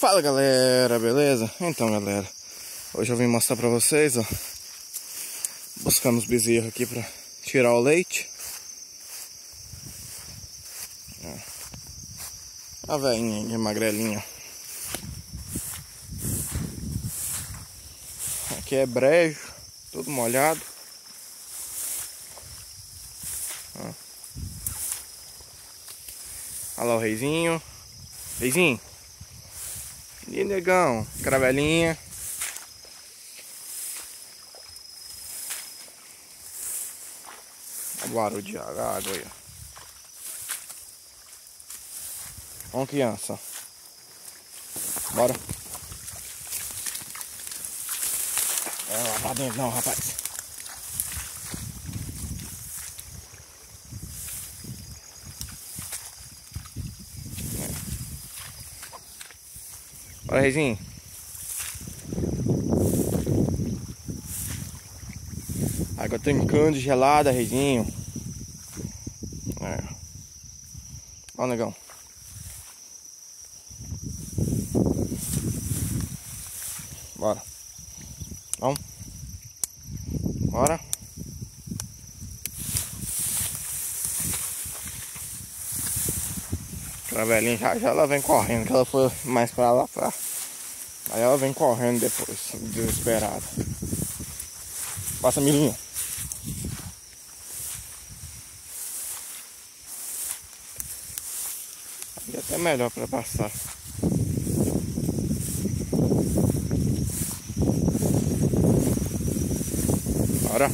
Fala galera, beleza? Então galera, hoje eu vim mostrar pra vocês, ó. Buscando os bezerros aqui pra tirar o leite. A velhinha aí, magrelinha. Aqui é brejo, tudo molhado. Olha lá o reizinho. Reizinho e negão, cravelinha. O barulho de água, água aí. Vamos criança. Bora. É lá pra dentro não, rapaz. Bora, Reizinho. Água tancando gelada, Reizinho. É. Ó, negão. Bora. Vamos. Bora. A velhinha já, já ela vem correndo, que ela foi mais pra lá pra. Aí ela vem correndo depois, desesperada. Passa mirinha. Aí é até melhor pra passar. Bora.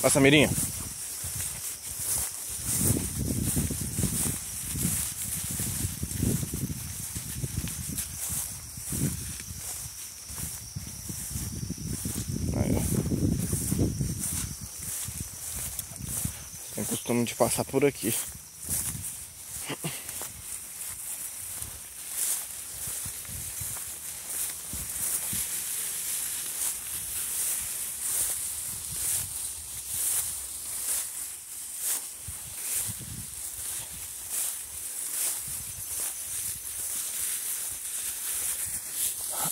Passa mirinha. Tem costume de passar por aqui.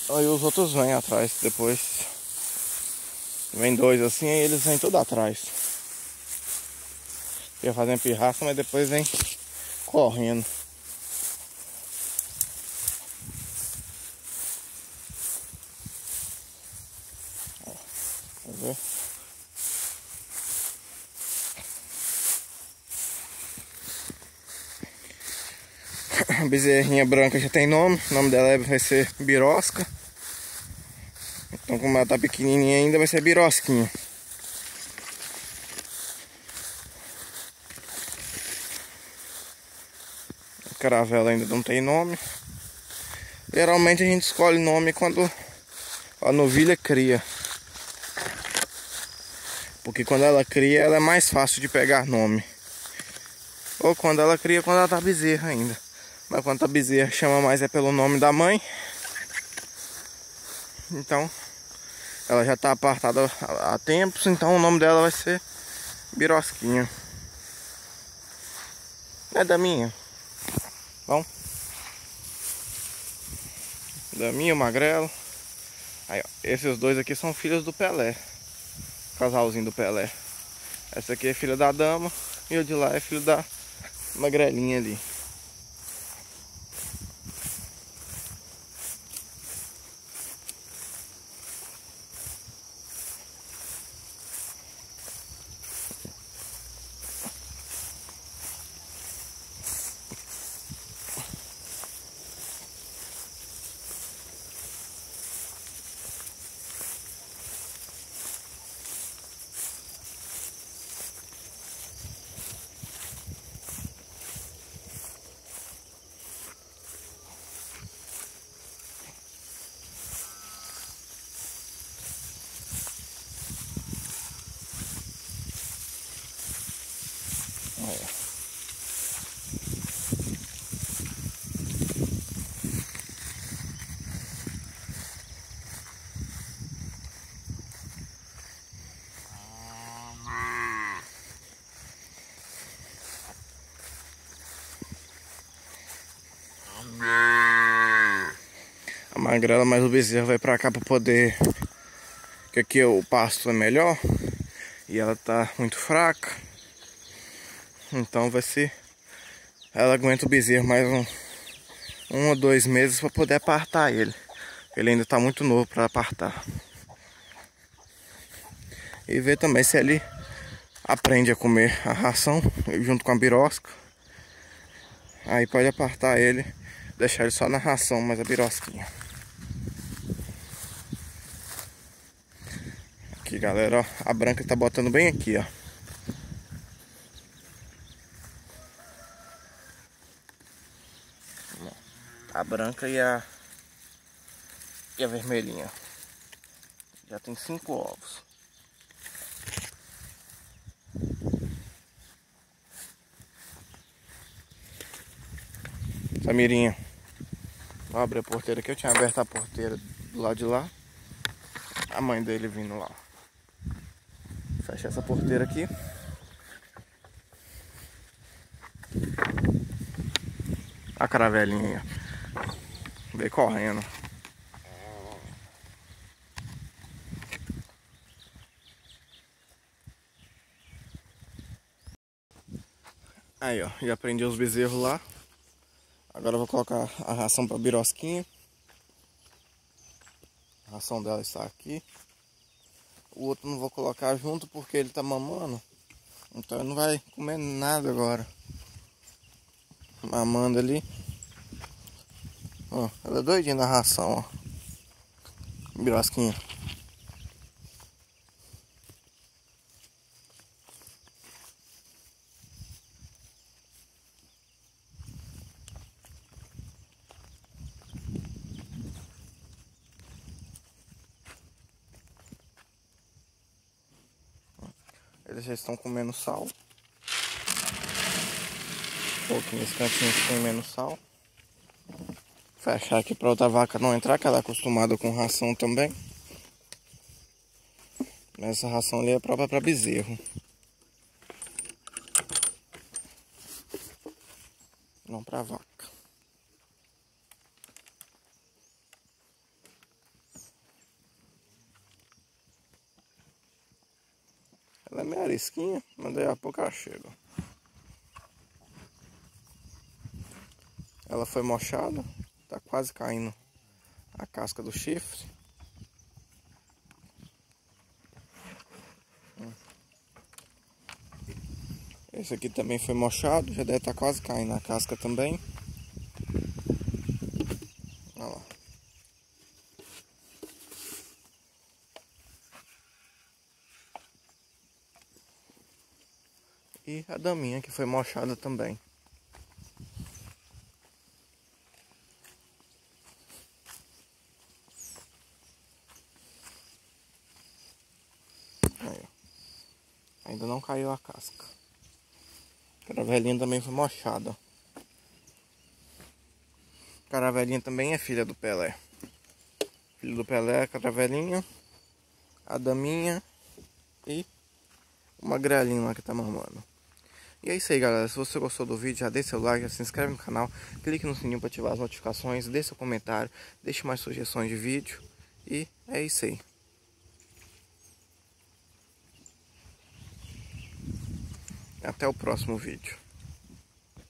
Aí os outros vêm atrás depois. Vem dois assim, aí eles vêm tudo atrás. Ia fazendo pirraça, mas depois vem correndo. A bezerrinha branca já tem nome, o nome dela vai ser Birosca. Então como ela tá pequenininha ainda vai ser Birosquinha. Caravela ainda não tem nome. Geralmente a gente escolhe nome quando a novilha cria. Porque quando ela cria, ela é mais fácil de pegar nome. Ou quando ela cria, quando ela tá bezerra ainda. Mas quando tá bezerra, chama mais é pelo nome da mãe. Então, ela já tá apartada há tempos, então o nome dela vai ser Birosquinha. É da minha. Bom. Daminho, Magrelo. Aí, ó. Esses dois aqui são filhos do Pelé. Casalzinho do Pelé. Essa aqui é filha da dama. E o de lá é filho da magrelinha ali. A magrela, mas o bezerro vai pra cá pra poder... Que aqui o pasto é melhor. E ela tá muito fraca. Então vai ser... Ela aguenta o bezerro mais um, um ou dois meses para poder apartar ele. Ele ainda está muito novo para apartar. E ver também se ele aprende a comer a ração junto com a birosca. Aí pode apartar ele, deixar ele só na ração, mas a birosquinha. Aqui galera, ó, a branca tá botando bem aqui, ó. A branca e a e a vermelhinha. Já tem cinco ovos. Samirinha. Vou abrir a porteira aqui. Eu tinha aberto a porteira do lado de lá. A mãe dele vindo lá. Fecha essa porteira aqui. A caravelinha. Veio correndo. Aí, ó, já prendi os bezerros lá. Agora eu vou colocar a ração para birosquinha. A ração dela está aqui. O outro não vou colocar junto porque ele tá mamando. Então ele não vai comer nada agora. Mamando ali. Ó, ela é doidinha da ração, ó. Birosquinha. Eles já estão comendo sal. Coloquei nesse cantinho tem menos sal. Fechar aqui para outra vaca não entrar, que ela é acostumada com ração também. Essa ração ali é própria para bezerro. Não para vaca. É meio arisquinha, mas daí a pouco ela chega. Ela foi mochada, tá quase caindo a casca do chifre. Esse aqui também foi mochado, já deve estar tá quase caindo a casca também. E a daminha que foi mochada também. Aí, Ainda não caiu a casca. Caravelinha também foi mochada. Caravelinha também é filha do Pelé. Filho do Pelé, a caravelinha, a daminha e uma grelhinha lá que tá mamando. E é isso aí galera, se você gostou do vídeo, já deixa seu like, já se inscreve no canal, clique no sininho para ativar as notificações, deixe seu comentário, deixe mais sugestões de vídeo e é isso aí. Até o próximo vídeo.